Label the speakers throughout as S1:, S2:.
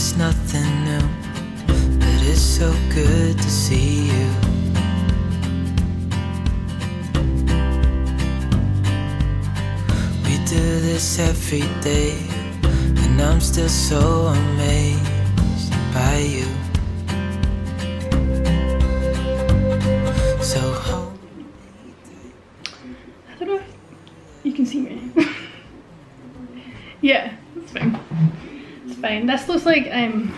S1: it's nothing new, but it's so good to see you. We do this every day, and I'm still so amazed by you.
S2: Fine. This looks like um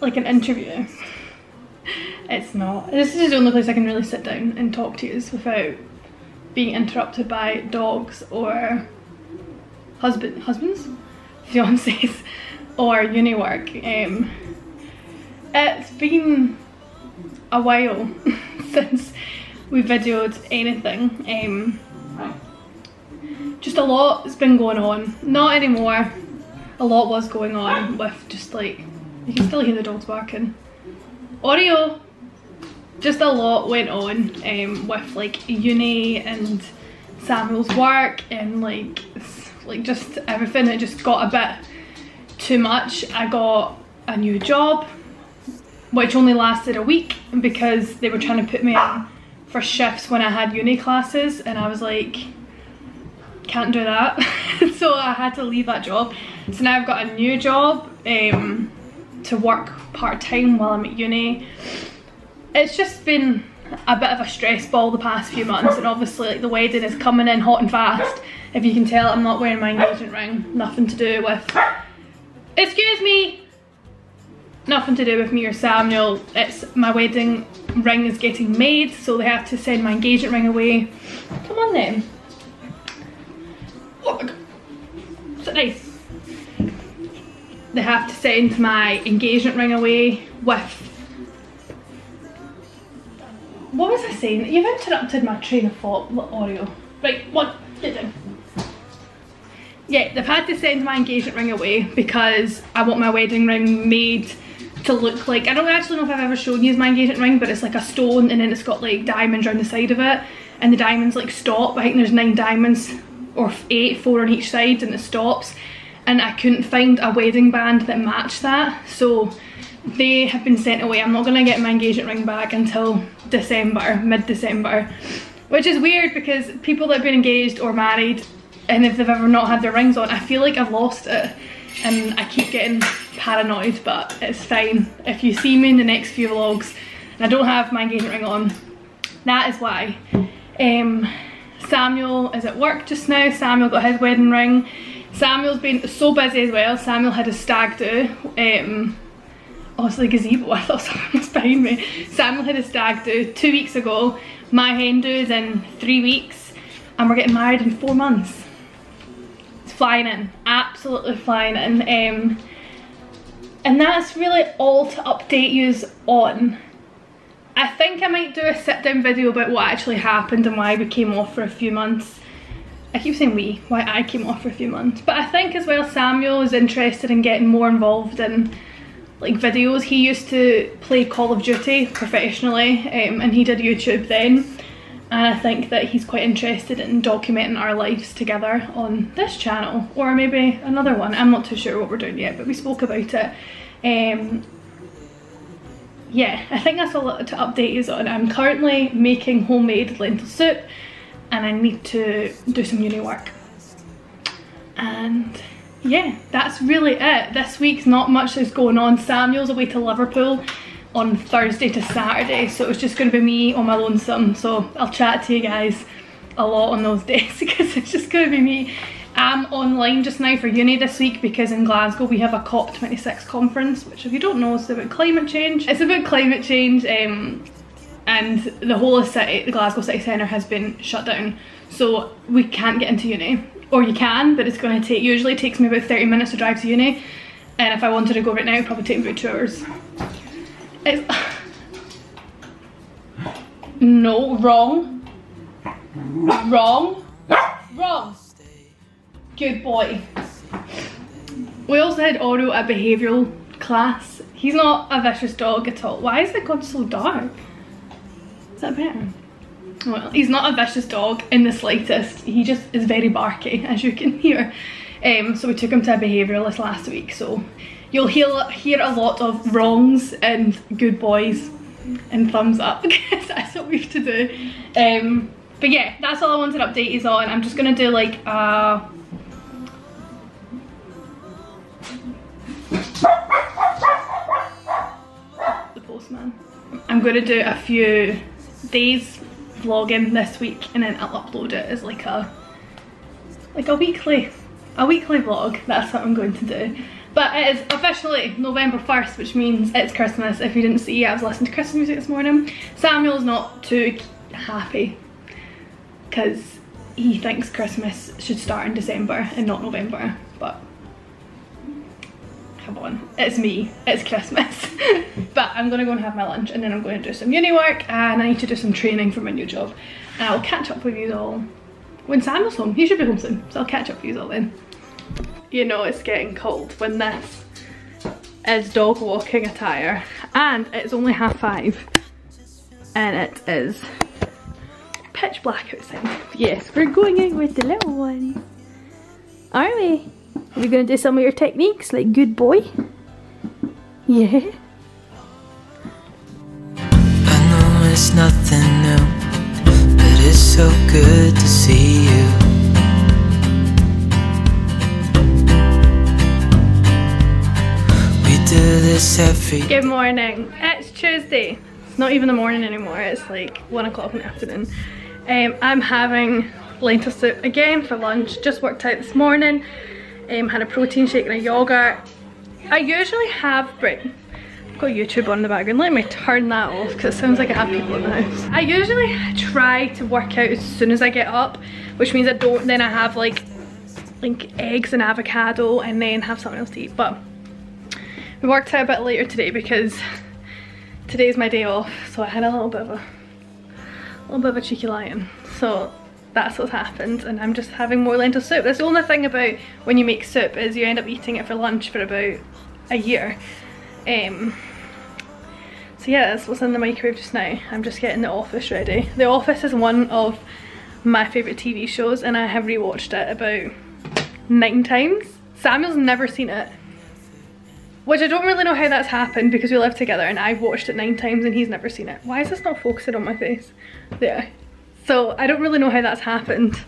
S2: like an interview. It's not. This is the only place I can really sit down and talk to you without being interrupted by dogs or husband husbands, fiancés, or uni work. Um, it's been a while since we videoed anything. Um, just a lot has been going on. Not anymore. A lot was going on with just like you can still hear the dogs barking. Oreo. Just a lot went on um, with like uni and Samuel's work and like like just everything. It just got a bit too much. I got a new job which only lasted a week because they were trying to put me in for shifts when I had uni classes and I was like can't do that so I had to leave that job so now I've got a new job um, to work part-time while I'm at uni it's just been a bit of a stress ball the past few months and obviously like the wedding is coming in hot and fast if you can tell I'm not wearing my engagement ring nothing to do with excuse me nothing to do with me or Samuel. It's my wedding ring is getting made, so they have to send my engagement ring away. Come on then. Look. Nice? They have to send my engagement ring away with what was I saying? You've interrupted my train of thought, Oreo. Right, what? Get down. Yeah, they've had to send my engagement ring away because I want my wedding ring made to look like, I don't actually know if I've ever shown you my engagement ring, but it's like a stone and then it's got like diamonds around the side of it and the diamonds like stop. I think there's nine diamonds or eight, four on each side and it stops. And I couldn't find a wedding band that matched that. So they have been sent away. I'm not gonna get my engagement ring back until December, mid-December. Which is weird because people that have been engaged or married and if they've ever not had their rings on, I feel like I've lost it. And I keep getting paranoid, but it's fine. If you see me in the next few vlogs and I don't have my engagement ring on, that is why. Um, Samuel is at work just now. Samuel got his wedding ring. Samuel's been so busy as well. Samuel had a stag do. Um, oh, it's a gazebo. I thought someone was behind me. Samuel had a stag do two weeks ago. My hen do is in three weeks. And we're getting married in four months. It's flying in. Absolutely flying in. Um, and that's really all to update yous on. I think I might do a sit down video about what actually happened and why we came off for a few months. I keep saying we, why I came off for a few months. But I think as well Samuel is interested in getting more involved in like videos. He used to play Call of Duty professionally um, and he did YouTube then. And I think that he's quite interested in documenting our lives together on this channel or maybe another one. I'm not too sure what we're doing yet, but we spoke about it. Um, yeah, I think that's a lot to update you on. I'm currently making homemade lentil soup and I need to do some uni work. And yeah, that's really it. This week's not much is going on. Samuel's away to Liverpool on Thursday to Saturday, so it's just going to be me on my lonesome. So I'll chat to you guys a lot on those days because it's just going to be me. I'm online just now for uni this week because in Glasgow we have a COP26 conference, which if you don't know is about climate change. It's about climate change um, and the whole city, the Glasgow city centre has been shut down. So we can't get into uni. Or you can, but it's going to take, usually takes me about 30 minutes to drive to uni. And if I wanted to go right now, it'd probably take me about two hours. It's... No, wrong. Wrong. Wrong. Good boy. We also had Oreo at behavioural class. He's not a vicious dog at all. Why is it gone so dark? Is that better? Well, he's not a vicious dog in the slightest. He just is very barky, as you can hear. Um, so we took him to a behaviouralist last week. So you'll hear, hear a lot of wrongs and good boys and thumbs up because that's what we have to do. Um, but yeah, that's all I wanted to update you on. I'm just gonna do like a the postman. I'm gonna do a few days vlogging this week and then I'll upload it as like a like a weekly a weekly vlog. That's what I'm going to do. But it is officially November 1st, which means it's Christmas. If you didn't see, I was listening to Christmas music this morning. Samuel's not too happy because he thinks Christmas should start in December and not November. But come on, it's me, it's Christmas. but I'm gonna go and have my lunch and then I'm going to do some uni work and I need to do some training for my new job. And I'll catch up with you all when Samuel's home. He should be home soon, so I'll catch up with you all then you know it's getting cold when this is dog walking attire and it's only half five and it is pitch black outside. Yes, we're going in with the little one. Are we? Are we going to do some of your techniques like good boy? Yeah.
S1: I know it's nothing new, but it's so good to see you.
S2: Good morning. It's Tuesday. It's not even the morning anymore. It's like one o'clock in the afternoon. Um, I'm having lentil soup again for lunch. Just worked out this morning. Um, had a protein shake and a yogurt. I usually have bread. I've got YouTube on in the background. Let me turn that off because it sounds like I have people in the house. I usually try to work out as soon as I get up, which means I don't then I have like like eggs and avocado and then have something else to eat. But we worked out a bit later today because today's my day off so I had a little bit of a, a little bit of a cheeky lion so that's what's happened and I'm just having more lentil soup. That's the only thing about when you make soup is you end up eating it for lunch for about a year. Um, so yeah, that's what's in the microwave just now. I'm just getting The Office ready. The Office is one of my favourite TV shows and I have rewatched it about nine times. Samuel's never seen it which I don't really know how that's happened because we live together and I've watched it nine times and he's never seen it. Why is this not focusing on my face? There. So I don't really know how that's happened.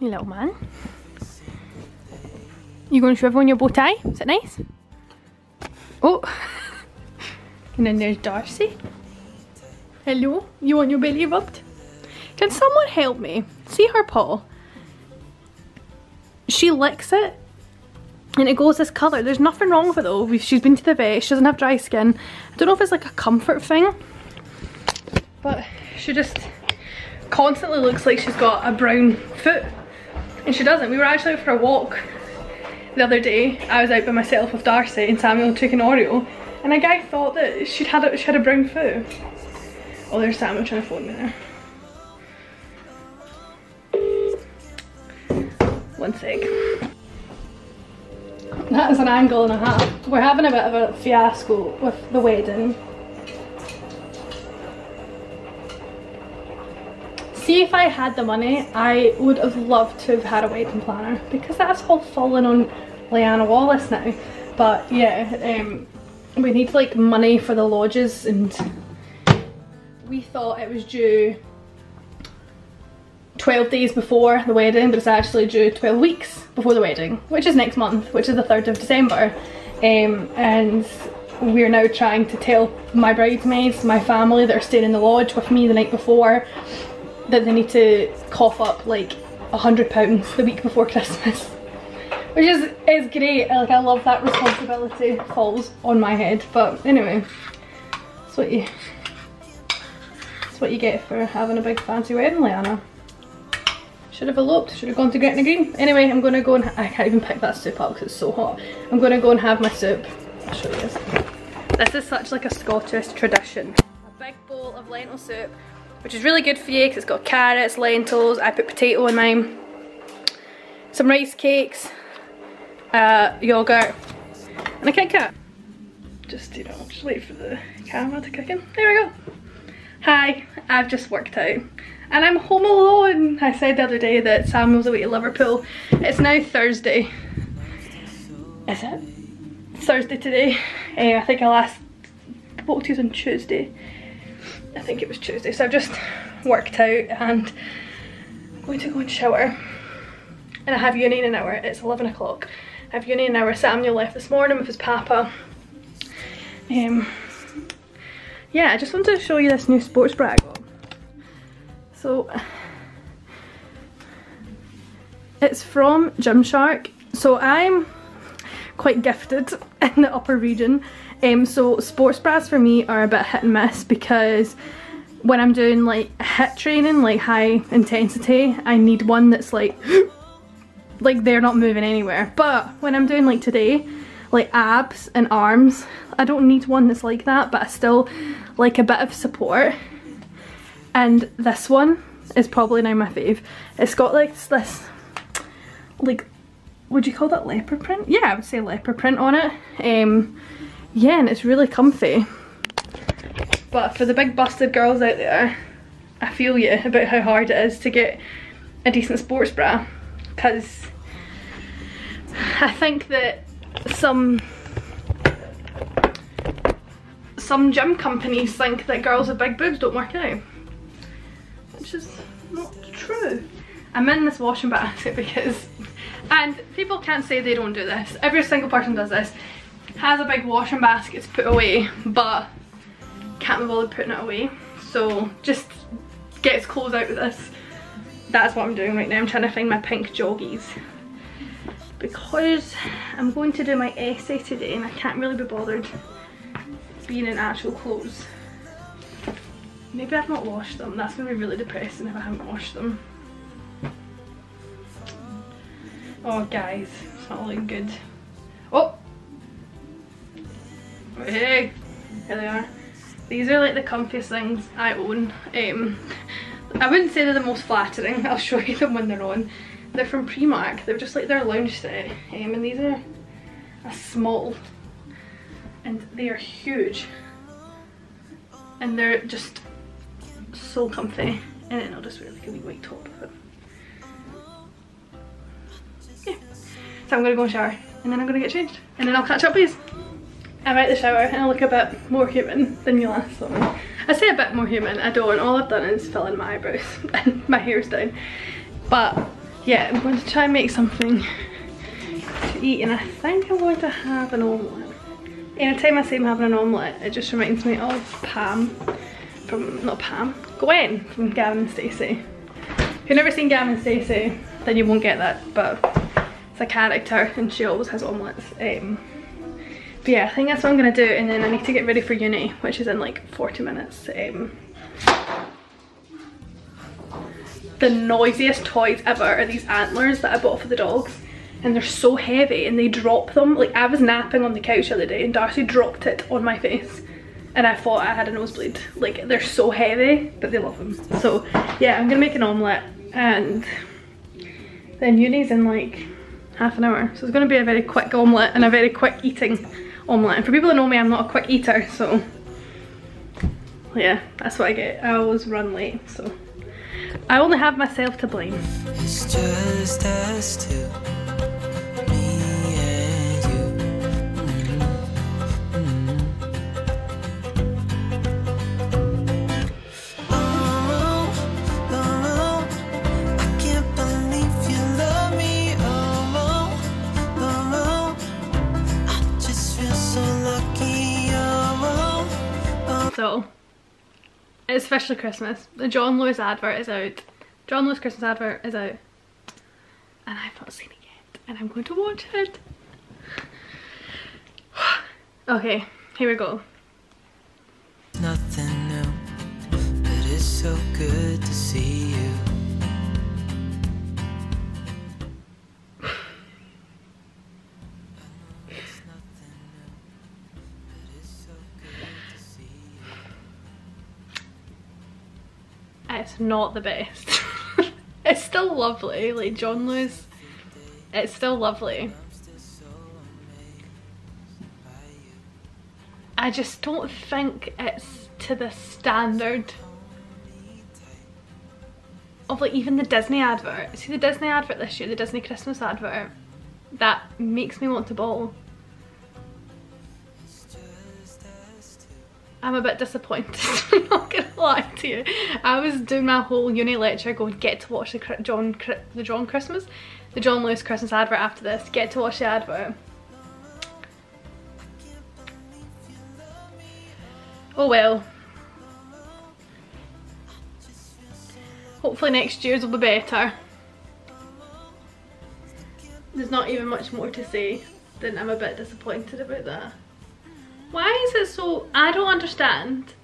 S2: You little man. You going to show everyone your bow tie? Is it nice? Oh. and then there's Darcy. Hello, you want your belly rubbed? Can someone help me? See her paw? She licks it and it goes this colour. There's nothing wrong with it though. She's been to the vet, she doesn't have dry skin. I don't know if it's like a comfort thing, but she just constantly looks like she's got a brown foot and she doesn't. We were actually out for a walk the other day. I was out by myself with Darcy and Samuel took an Oreo and a guy thought that she'd had a, she had a brown foot. Oh, there's Samuel trying to phone me there. One sec. That is an angle and a half. We're having a bit of a fiasco with the wedding. See if I had the money, I would have loved to have had a wedding planner because that's all fallen on Liana Wallace now. But yeah, um, we need like money for the lodges and we thought it was due 12 days before the wedding but it's actually due 12 weeks before the wedding which is next month which is the 3rd of December um, and we're now trying to tell my bridesmaids, my family that are staying in the lodge with me the night before that they need to cough up like a hundred pounds the week before Christmas which is is great like I love that responsibility falls on my head but anyway that's what you that's what you get for having a big fancy wedding Liana should have eloped, should have gone to Gretna Green. Anyway, I'm gonna go and, I can't even pick that soup up because it's so hot. I'm gonna go and have my soup. I'll show you this. This is such like a Scottish tradition. A big bowl of lentil soup, which is really good for you because it's got carrots, lentils, I put potato in mine, some rice cakes, uh, yogurt, and a Kit Kat. Just, you know, just wait for the camera to kick in. There we go. Hi, I've just worked out and I'm home alone. I said the other day that Sam was away to Liverpool. It's now Thursday. Is it? Thursday today. Uh, I think I last spoke to you on Tuesday. I think it was Tuesday. So I've just worked out and I'm going to go and shower. And I have uni in an hour. It's 11 o'clock. I have uni in an hour. Samuel left this morning with his papa. Um, yeah, I just wanted to show you this new sports bra I got. So, it's from Gymshark. So I'm quite gifted in the upper region. Um, so sports bras for me are a bit HIIT and miss because when I'm doing like hit training, like high intensity, I need one that's like, like they're not moving anywhere. But when I'm doing like today, like abs and arms, I don't need one that's like that, but I still like a bit of support. And this one is probably now my fave. It's got like this, like, would you call that leopard print? Yeah, I would say leopard print on it. Um, yeah, and it's really comfy. But for the big busted girls out there, I feel you about how hard it is to get a decent sports bra. Because I think that some some gym companies think that girls with big boobs don't work out. Which is not true. I'm in this washing basket because, and people can't say they don't do this. Every single person does this has a big washing basket to put away but can't be bothered putting it away. So just gets clothes out with this. That's what I'm doing right now. I'm trying to find my pink joggies. Because I'm going to do my essay today and I can't really be bothered being in actual clothes. Maybe I've not washed them. That's going to be really depressing if I haven't washed them. Oh guys it's not looking good Hey, here they are. These are like the comfiest things I own. Um, I wouldn't say they're the most flattering, I'll show you them when they're on. They're from Primark, they're just like their lounge set. Um, and these are a small and they are huge. And they're just so comfy. And then I'll just wear like a wee white top. Yeah. So I'm gonna go and shower and then I'm gonna get changed. And then I'll catch up please. I'm out the shower and I look a bit more human than you last saw me. I say a bit more human, I don't. All I've done is fill in my eyebrows and my hair's down. But yeah, I'm going to try and make something to eat and I think I'm going to have an omelette. Anytime I say I'm having an omelette, it just reminds me of Pam from, not Pam, Gwen from Gavin and Stacey. If you've never seen Gavin and Stacey, then you won't get that, but it's a character and she always has omelettes. Um, but yeah, I think that's what I'm gonna do and then I need to get ready for uni, which is in like 40 minutes. Um, the noisiest toys ever are these antlers that I bought for the dogs and they're so heavy and they drop them. Like I was napping on the couch the other day and Darcy dropped it on my face and I thought I had a nosebleed. Like they're so heavy, but they love them. So yeah, I'm gonna make an omelette and then uni's in like half an hour. So it's gonna be a very quick omelette and a very quick eating omelette. And for people that know me, I'm not a quick eater, so yeah, that's what I get. I always run late, so I only have myself to blame.
S1: It's
S2: officially Christmas. The John Lewis advert is out. John Lewis Christmas advert is out. And I've not seen it yet. And I'm going to watch it. okay, here we go.
S1: nothing new, but it's so good to see you.
S2: It's not the best. it's still lovely, like John Lewis. It's still lovely. I just don't think it's to the standard of like even the Disney advert. See the Disney advert this year, the Disney Christmas advert? That makes me want to bawl. I'm a bit disappointed, I'm not gonna lie to you. I was doing my whole uni lecture going get to watch the John the John Christmas, the John Lewis Christmas advert after this, get to watch the advert. Oh well. Hopefully next year's will be better. There's not even much more to say than I'm a bit disappointed about that. Why is it so, I don't understand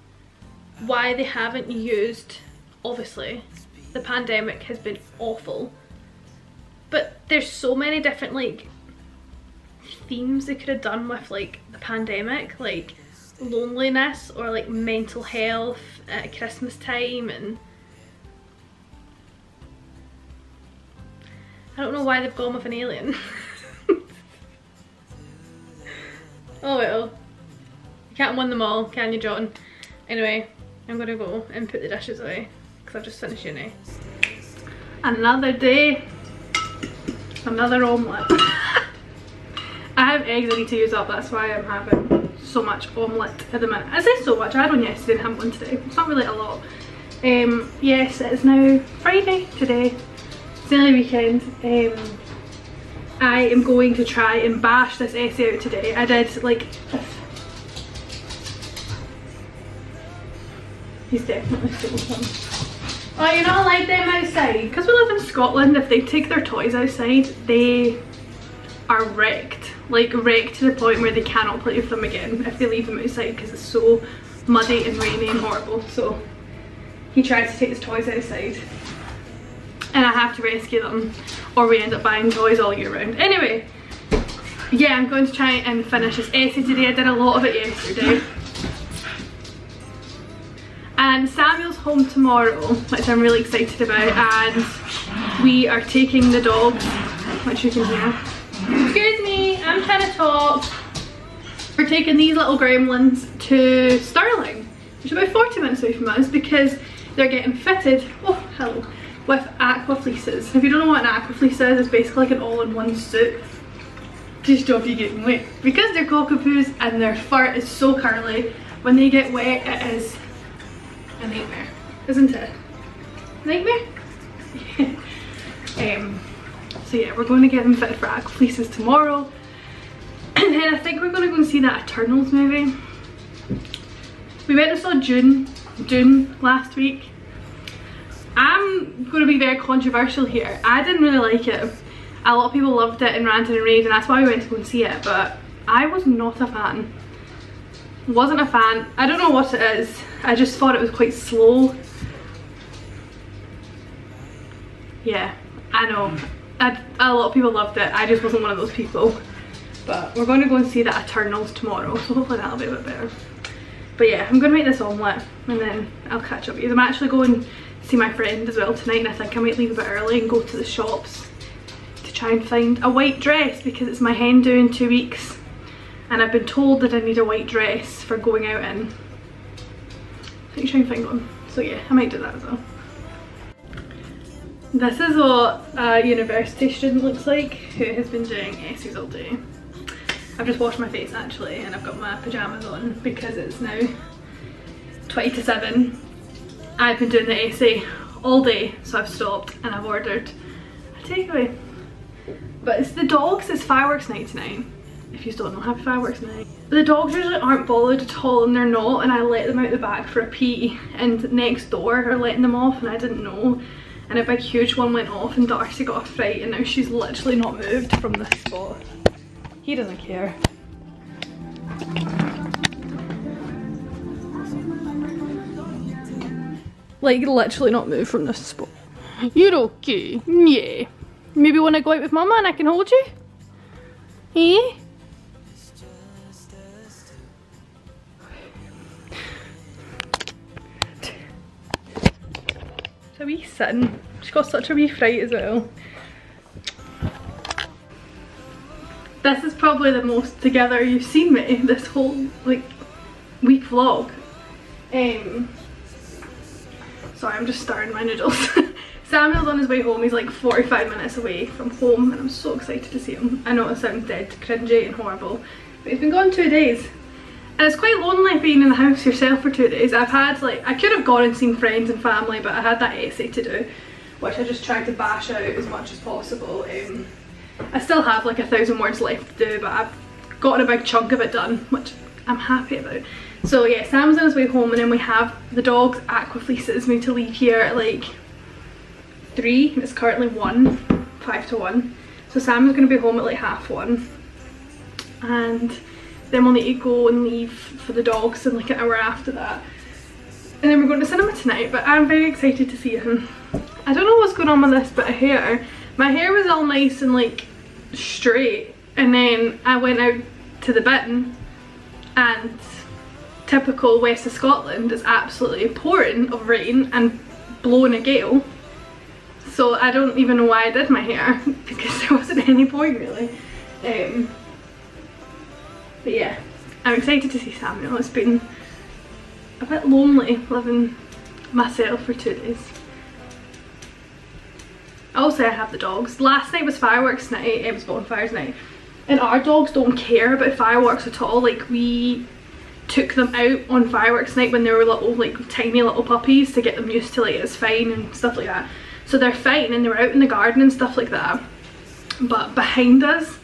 S2: why they haven't used, obviously, the pandemic has been awful, but there's so many different like themes they could have done with like the pandemic, like loneliness or like mental health at Christmas time and I don't know why they've gone with an alien. oh well. You can't win them all, can you John? Anyway, I'm gonna go and put the dishes away because I've just finished uni. Another day, another omelette. I have eggs I need to use up, that's why I'm having so much omelette at the minute. I say so much, I had one yesterday and have one today. It's not really a lot. Um, yes, it is now Friday today. It's nearly weekend. Um, I am going to try and bash this essay out today. I did like He's definitely stole some. Oh, you know, like them outside. Because we live in Scotland, if they take their toys outside, they are wrecked. Like wrecked to the point where they cannot play with them again if they leave them outside because it's so muddy and rainy and horrible. So he tries to take his toys outside and I have to rescue them or we end up buying toys all year round. Anyway, yeah, I'm going to try and finish this essay today. I did a lot of it yesterday and Samuel's home tomorrow which I'm really excited about and we are taking the dogs which you can hear excuse me I'm trying to talk. We're taking these little gremlins to Stirling which is about 40 minutes away from us because they're getting fitted oh hello with aqua fleeces. If you don't know what an aqua fleece is it's basically like an all-in-one suit. To stop you getting wet. Because they're cockapoos and their fur is so curly when they get wet it is a nightmare, isn't it? Nightmare? um, so yeah, we're going to get them fitted for fleeces tomorrow. And then I think we're going to go and see that Eternals movie. We went and saw Dune, Dune last week. I'm going to be very controversial here. I didn't really like it. A lot of people loved it and ranted and raved and that's why we went to go and see it but I was not a fan wasn't a fan. I don't know what it is. I just thought it was quite slow. Yeah i know. I, a lot of people loved it. I just wasn't one of those people. But we're going to go and see the Eternals tomorrow so hopefully that'll be a bit better. But yeah i'm going to make this omelette and then i'll catch up with you. I'm actually going to see my friend as well tonight and i think i might leave a bit early and go to the shops to try and find a white dress because it's my hen do in two weeks and I've been told that I need a white dress for going out in. So you try and find one. So yeah, I might do that as well. This is what a university student looks like who has been doing essays all day. I've just washed my face actually and I've got my pyjamas on because it's now 20 to 7. I've been doing the essay all day so I've stopped and I've ordered a takeaway. But it's the dogs, it's fireworks night tonight if you don't know, fireworks night. The dogs usually aren't bothered at all and they're not and I let them out the back for a pee and next door are letting them off and I didn't know and a big huge one went off and Darcy got a fright and now she's literally not moved from this spot. He doesn't care. Like literally not moved from this spot. You're okay? Yeah. Maybe when I go out with mama and I can hold you? Eh? Sin. She's got such a wee fright as well. This is probably the most together you've seen me this whole like week vlog. Um, sorry, I'm just stirring my noodles. Samuel's on his way home. He's like 45 minutes away from home and I'm so excited to see him. I know it sounds dead cringy and horrible, but he's been gone two days. And it's quite lonely being in the house yourself for two days. I've had like, I could have gone and seen friends and family, but I had that essay to do, which I just tried to bash out as much as possible. Um, I still have like a thousand words left to do, but I've gotten a big chunk of it done, which I'm happy about. So yeah, Sam's on his way home and then we have the dog's aqua fleeces. We need to leave here at like three. It's currently one, five to one. So Sam's gonna be home at like half one. And then we'll need to go and leave for the dogs in like an hour after that. And then we're going to cinema tonight, but I'm very excited to see him. I don't know what's going on with this bit of hair. My hair was all nice and like straight and then I went out to the bin and typical west of Scotland is absolutely pouring of rain and blowing a gale so I don't even know why I did my hair because there wasn't any point really um, but yeah I'm excited to see Samuel. It's been a bit lonely living myself for two days. Also I have the dogs. Last night was fireworks night. It was bonfires night. And our dogs don't care about fireworks at all. Like we took them out on fireworks night when they were little like tiny little puppies to get them used to like it's fine and stuff like that. So they're fine and they were out in the garden and stuff like that. But behind us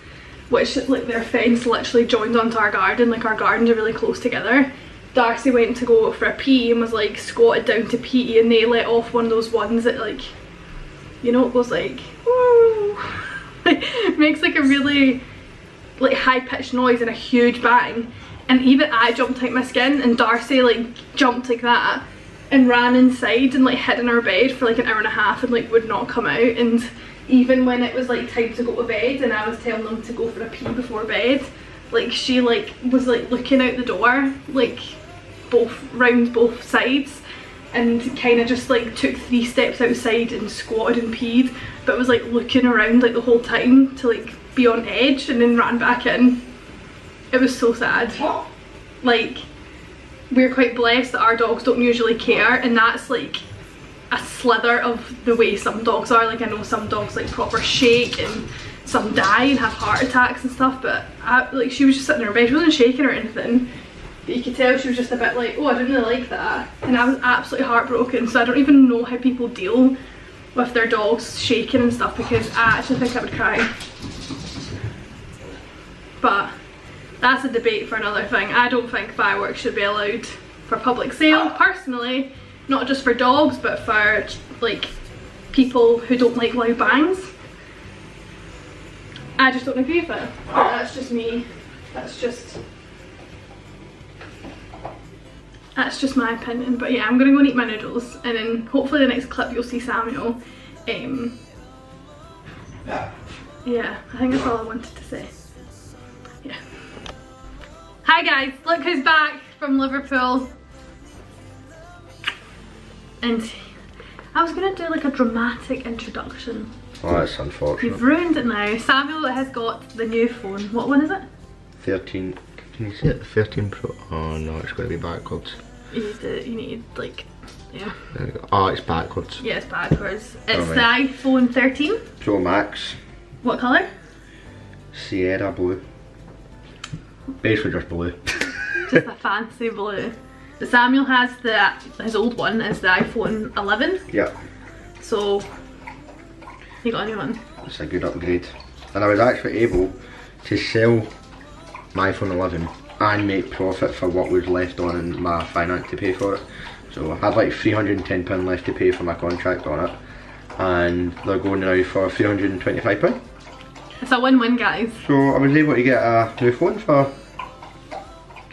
S2: which like their fence literally joined onto our garden like our gardens are really close together. Darcy went to go for a pee and was like squatted down to pee and they let off one of those ones that like you know it goes like makes like a really like high-pitched noise and a huge bang. And even I jumped out my skin and Darcy like jumped like that and ran inside and like hid in her bed for like an hour and a half and like would not come out. And even when it was like time to go to bed and I was telling them to go for a pee before bed like she like was like looking out the door like both round both sides and kind of just like took three steps outside and squatted and peed but was like looking around like the whole time to like be on edge and then ran back in. It was so sad. Like we're quite blessed that our dogs don't usually care and that's like a slither of the way some dogs are. Like I know some dogs like proper shake and some die and have heart attacks and stuff but I, like she was just sitting in her bed, she wasn't shaking or anything but you could tell she was just a bit like oh I didn't really like that. And I was absolutely heartbroken. So I don't even know how people deal with their dogs shaking and stuff because I actually think I would cry. But that's a debate for another thing. I don't think fireworks should be allowed for public sale uh, personally not just for dogs but for like people who don't like loud bangs. I just don't agree with it that's just me. That's just that's just my opinion. But yeah I'm gonna go and eat my noodles and then hopefully the next clip you'll see Samuel um, yeah I think that's all I wanted to say. Yeah. Hi guys look who's back from Liverpool and I was gonna do like a dramatic introduction
S3: Oh, that's unfortunate.
S2: you've ruined it now Samuel has got the new phone what one is it
S3: 13. Can you see it? 13 Pro. Oh no, it's going to be backwards.
S2: you need to you need like yeah
S3: There we go. Oh, it's backwards.
S2: yeah it's backwards it's
S3: Alright.
S2: the iPhone 13
S3: Pro Max,
S2: what colour
S3: Sierra Blue. Basically just blue.
S2: just a fancy blue. But Samuel has the his old one is the iPhone 11,
S3: yeah,
S2: so he got a new one.
S3: it's a good upgrade. And I was actually able to sell my iPhone 11 and make profit for what was left on in my finance to pay for it. So I had like £310 left to pay for my contract on it. And they're going now for £325.
S2: It's a win-win, guys.
S3: So I was able to get a new phone for.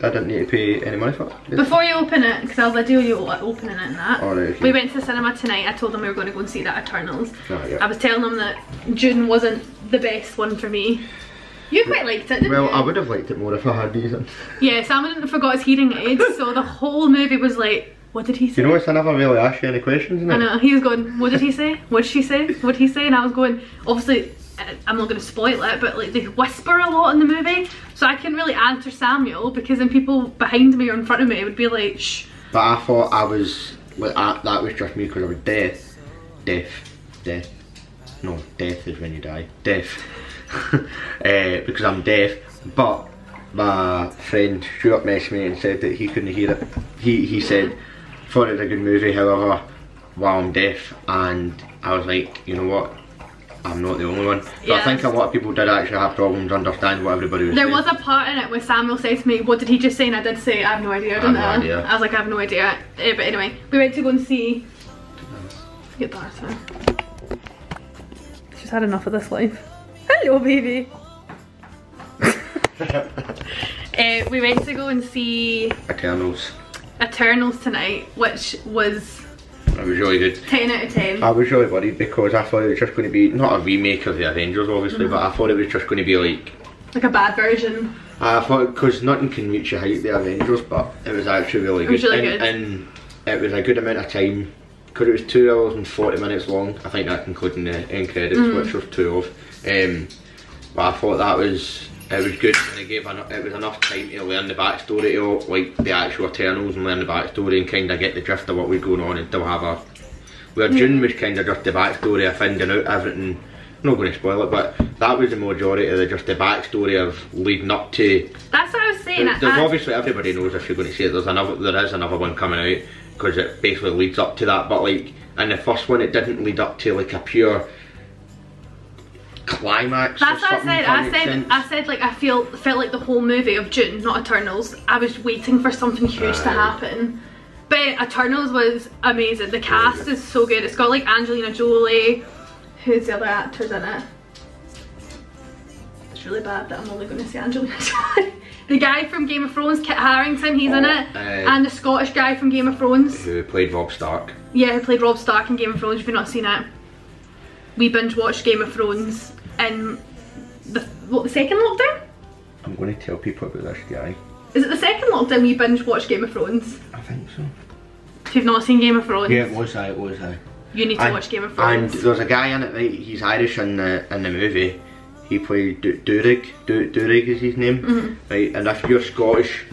S3: I didn't need to pay any money for it.
S2: Before you open it, because I'll video you opening it and that.
S3: Oh, Alright, okay.
S2: We went to the cinema tonight. I told them we were going to go and see that Eternals.
S3: Oh, yeah.
S2: I was telling them that Dune wasn't the best one for me. You quite liked it, didn't
S3: Well,
S2: you?
S3: I would have liked it more if I had these.
S2: Yeah, Sam didn't forgot his hearing aids, so the whole movie was like, what did he say?
S3: You notice I never really asked you any questions?
S2: I know, he was going, what did he say? What did she say? What did he say? And I was going, obviously, I'm not going to spoil it, but like they whisper a lot in the movie, so I can really answer Samuel because then people behind me or in front of me it would be like, shh.
S3: But I thought I was, like, I, that was just me because I was deaf. Deaf. deaf. No, death is when you die. Deaf. uh, because I'm deaf. But my friend Stuart messaged me and said that he couldn't hear it. He he said thought it was a good movie, however, while I'm deaf and I was like, you know what? I'm not the only one. But I think a lot of people did actually have problems understanding what everybody was
S2: There
S3: saying.
S2: was a part in it where Samuel said to me, what did he just say? And I did say, I have no idea, I didn't
S3: no
S2: I?
S3: idea.
S2: I was like, I have no idea. Eh, but anyway, we went to go and see... Get Darcy. She's had enough of this life. Hello, baby. uh, we went to go and see
S3: Eternals.
S2: Eternals tonight, which was
S3: It was really good.
S2: 10 out of 10.
S3: I was really worried because I thought it was just going to be not a remake of the Avengers, obviously,
S2: Mm-hmm.
S3: but I thought it was just going to be like
S2: Like a bad version.
S3: I thought because nothing can reach the height of the Avengers, but it was actually really
S2: It
S3: good.
S2: was really
S3: and,
S2: good.
S3: and it was a good amount of time because it was two hours and forty minutes long. I think that including the end credits,
S2: Mm.
S3: which was two of. Um, but I thought that was it was good, and it gave eno- it was enough time to learn the backstory of like the actual Eternals and learn the backstory and kind of get the drift of what was going on and still have a. Where Dune was kind of just the backstory of finding out everything. I'm not going to spoil it, but that was the majority of the just the backstory of leading up to
S2: That's what I was saying.
S3: there- There's
S2: I-
S3: obviously everybody knows if you're going to see it. There's another, there is another one coming out because it basically leads up to that. But like in the first one, it didn't lead up to like a pure climax.
S2: That's what I said. I said.
S3: sense.
S2: I said like I feel felt like the whole movie of Dune, not Eternals. I was waiting for something huge to happen. But Eternals was amazing. The cast is so good. It's got like Angelina Jolie. Who's the other actors in it? It's really bad that I'm only going to see Angelina Jolie. the guy from Game of Thrones, Kit Harington, he's in
S3: Oh,
S2: it,
S3: uh,
S2: and the Scottish guy from Game of Thrones.
S3: Who played Robb Stark?
S2: Yeah, who played Robb Stark in Game of Thrones. If you've not seen it, we binge watched Game of Thrones in the what the second lockdown.
S3: I'm going to tell people about this guy.
S2: Is it the second lockdown we binge watched Game of Thrones?
S3: I think so.
S2: If you've not seen Game of Thrones,
S3: Yeah, it was I. It was I.
S2: you need to
S3: And-
S2: watch Game of Thrones.
S3: And there's a guy in it. Right, he's Irish in the in the movie. He played Du- Druig. Du- Druig is his name.
S2: Mm-hmm.
S3: Right, and if you're Scottish,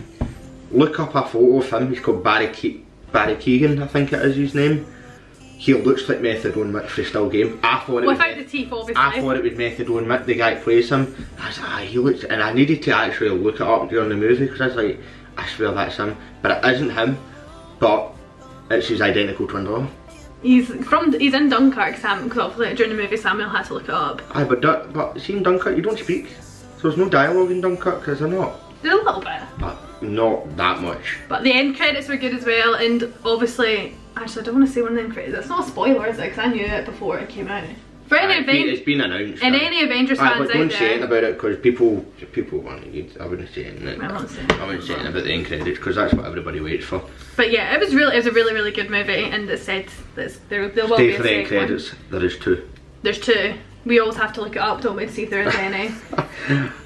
S3: look up a photo of him. He's called Barry Ke- Barry Keoghan, I think it is his name. He looks like Methadone Mick for Still Game. I thought it was.
S2: Without the teeth, obviously.
S3: I thought it was Methadone Mick, the guy that plays him. I was like, ah, he looks, and I needed to actually look it up during the movie because I was like, I swear that's him, but it isn't him. But it's his identical twin brother.
S2: He's from he's in Dunkirk, Sam. Because obviously during the movie Samuel had to look it up.
S3: Aye, but Dun- but see in Dunkirk you don't speak, so there's no dialogue in Dunkirk, is there not?
S2: There's a little bit,
S3: But not that much.
S2: but the end credits were good as well. And obviously, actually, I don't want to say one of the end credits. It's not a spoiler, is it? Because I knew it before it came out. For any
S3: it's been- it's been announced.
S2: and
S3: aye.
S2: any Avengers
S3: Aye,
S2: fans
S3: but
S2: out
S3: don't say anything about it because people people want to. I wouldn't say anything.
S2: I won't say anything.
S3: I wouldn't say anything about the end credits because that's what everybody waits for.
S2: But yeah, it was really, it was a really, really good movie, and it said that there, there will
S3: Stay
S2: be a
S3: for the end
S2: second one.
S3: credits. There is two.
S2: There's two. We always have to look it up, don't we, to see if there is any.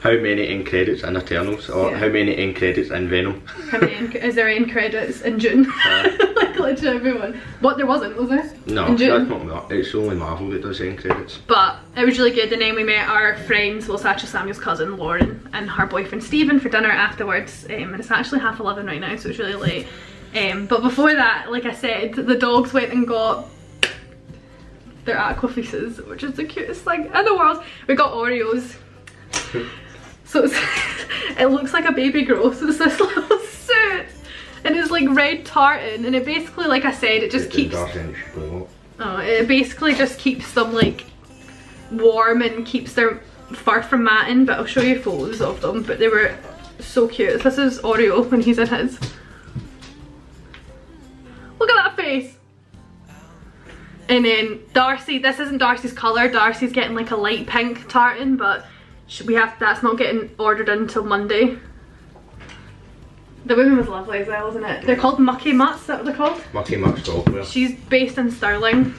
S3: How many end credits in Eternals or
S2: Yeah.
S3: how many end credits in Venom?
S2: How many is there end credits in Dune?
S3: Aye.
S2: like literally everyone. What there wasn't, was there?
S3: No,
S2: in Dune.
S3: that's not It's only Marvel that does end credits.
S2: But it was really good. And then we met our friends, well, Samuel's cousin Lauren and her boyfriend Stephen for dinner afterwards. Um, and it's actually half 11 right now, so it's really late. Um, but before that, like I said, the dogs went and got their aqua fleeces, which is the cutest thing in the world. We got Oreos. So it's, it looks like a baby growth. So it's this little suit. And it's like red tartan. And it basically, like I said, it just keeps
S3: Darcy and she blew up.
S2: Oh, it basically just keeps them like warm and keeps their fur from matting, but I'll show you photos of them, but they were so cute. This is Oreo when he's in his. Look at that face! And then Darcy, this isn't Darcy's colour, Darcy's getting like a light pink tartan, but we have that's not getting ordered until Monday. The woman was lovely as well, wasn't it? They're called Mucky Mutts, is that what they're called?
S3: Mucky Muck Software.
S2: Oh, She's based in Stirling.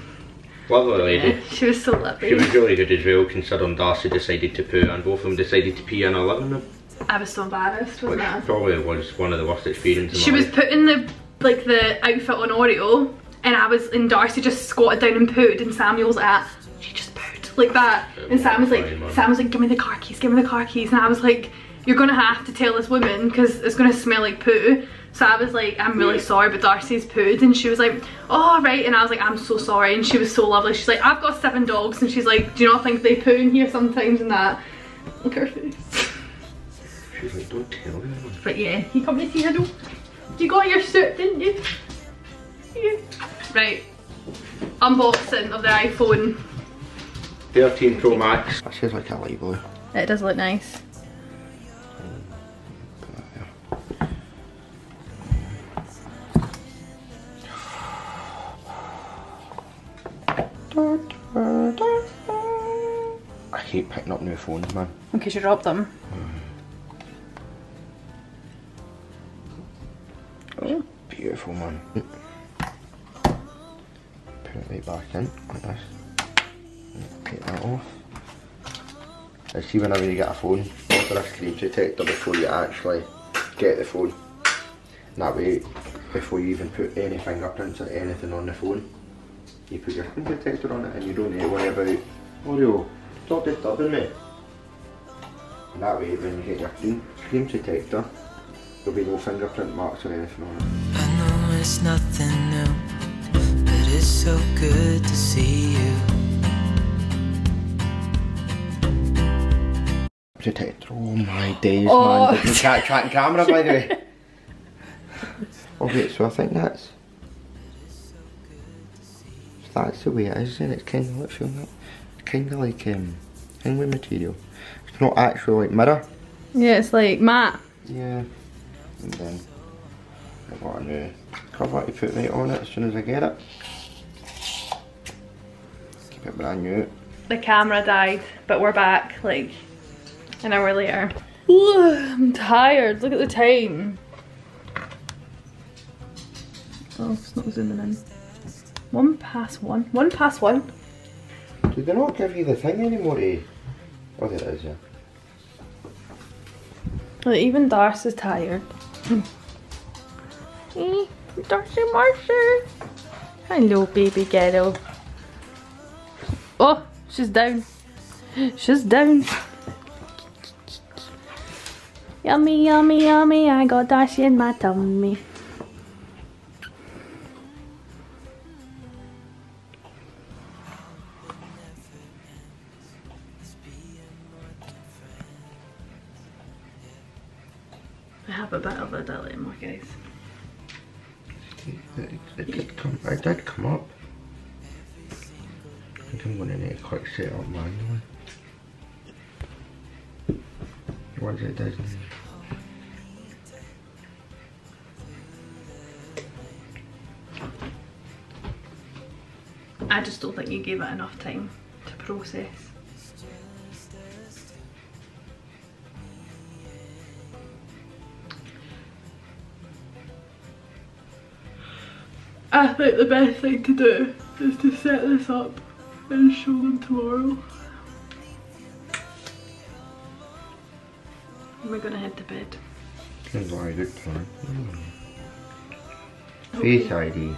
S3: Lovely lady.
S2: She was so lovely.
S3: She was really good as well considering Darcy decided to poo and both of them decided to pee in a living room.
S2: I was so embarrassed,
S3: Which
S2: wasn't I?
S3: probably was one of the worst experiences
S2: She was
S3: life.
S2: putting the like the outfit on Oreo, and I was and Darcy just squatted down and pooed, and Samuel's at. She just pooed. like that. And Sam was like, Sam was like, give me the car keys, give me the car keys. And I was like, you're gonna have to tell this woman because it's gonna smell like poo. So I was like, I'm really sorry, but Darcy's pooed. And she was like, oh, right. And I was like, I'm so sorry. And she was so lovely. She's like, I've got seven dogs. And she's like, do you not think they poo in here sometimes and that? Look at her face.
S3: She's like, don't tell me.
S2: But yeah, you come to see her though. You got your suit, didn't you? Yeah. Right. Unboxing of the iPhone.
S3: 13 Pro Max. That says like a light blue.
S2: It does look nice.
S3: Put that there. I hate picking up new phones, man.
S2: In case you drop them. Oh.
S3: Beautiful, man. It back in, like this. Take that off. And see whenever you get a phone, offer a screen protector before you actually get the phone. And that way, before you even put any fingerprints or anything on the phone, you put your screen protector on it and you don't need to worry about, Oreo, stop disturbing me. And that way, when you get your screen, screen protector, there'll be no fingerprint marks or anything on it.
S1: I know it's nothing new, so good to see you.
S3: Protector. Oh my days,
S2: Oh.
S3: man. Did you track camera, by the way? wait, so I think that's that's the way it is, and it's kind of like feeling that, kind of like um, hanging material. It's not actually like mirror.
S2: Yeah, it's like matte.
S3: Yeah. And then I've got a new cover to put right on it as soon as I get it. Keep it brand new.
S2: The camera died, but we're back like an hour later. Ugh, I'm tired. Look at the time. Oh, it's not zooming in. One past one. One past one.
S3: Did they not give you the thing anymore? Eh? Oh, there it is, yeah.
S2: Well, even Darcy's tired. Eh, Darcy Marcy. Hello, baby girl. Oh, she's down. She's down. Yummy, yummy, yummy. I got Darcy in my tummy. You gave it enough time to process. I think the best thing to do is to set this up and show them tomorrow. And we're gonna head to bed.
S3: Seems like a good plan. Face ID.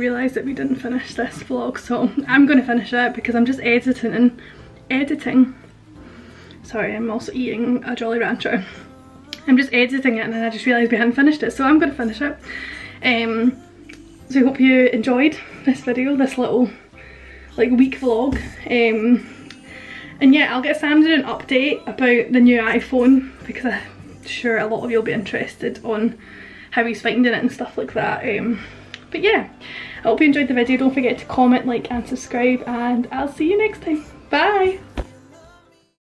S2: Realised that we didn't finish this vlog, so I'm going to finish it because I'm just editing and editing. Sorry, I'm also eating a Jolly Rancher. I'm just editing it and then I just realised we hadn't finished it, so I'm going to finish it. Um, so I hope you enjoyed this video, this little like week vlog. Um, and yeah, I'll get Sam to do an update about the new iPhone because I'm sure a lot of you will be interested on how he's finding it and stuff like that. Um, but yeah, I hope you enjoyed the video. Don't forget to comment, like and subscribe and I'll see you next time. Bye!